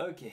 Okay.